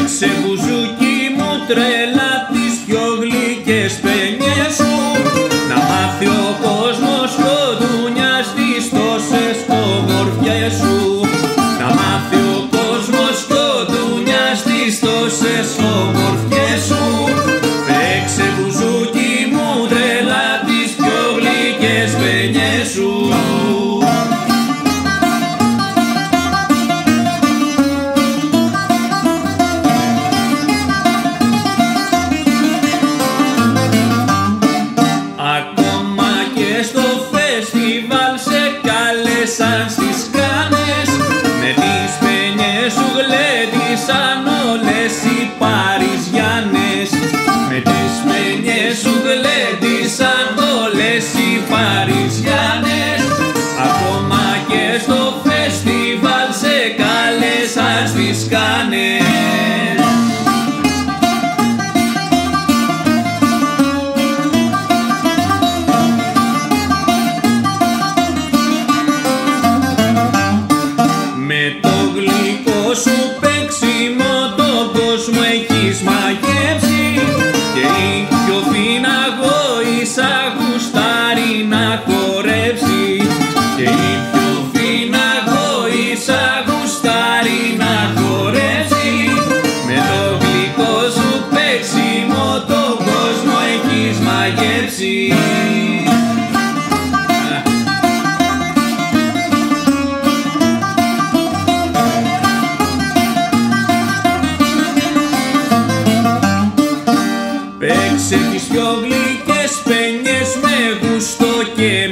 Ρίξε μπουζούκι μου τρελά τις πιο γλυκές παινιές σου. Να μάθει ο signs these σου παίξιμο το κόσμο έχεις μαγεύσει. Και η πιο φιναγό ίσα γουστάρει να χορέψει. Και η πιο φιναγό ίσα γουστάρει να με το γλυκό σου παίξιμο το κόσμο έχεις μαγεύσει.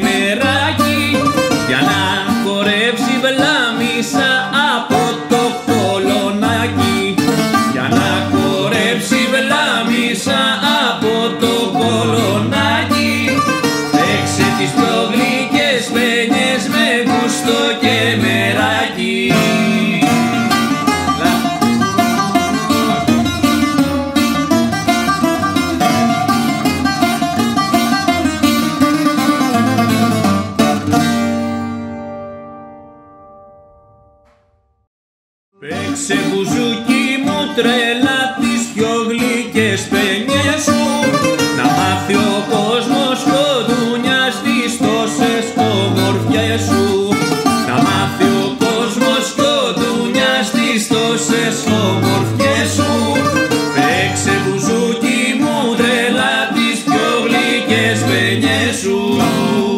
me Παίξε μπουζούκι μου τρέλα τις πιο γλυκές παινιές σου. Να μάθει ο κόσμος κοντούνια τις τόσες ομορφιές σου. Να μάθει ο κόσμος κοντούνια τις τόσες ομορφιές σου. Παίξε μου τρέλα τις πιο γλυκές παινιές σου.